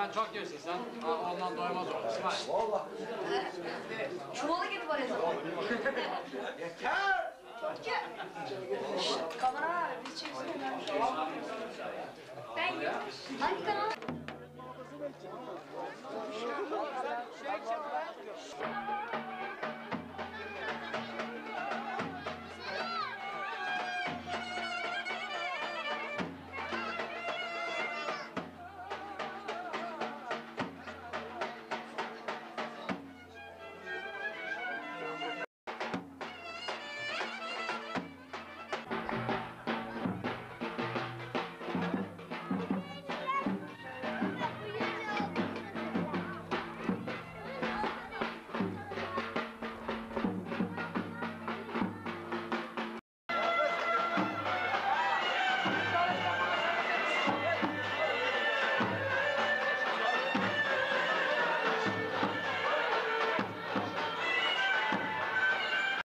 Sen çok yiyorsun sen. Aa, ondan doymaz o. İsmail. Çuvalı gibi var ya zaman. Yeter! Gel. Şşt,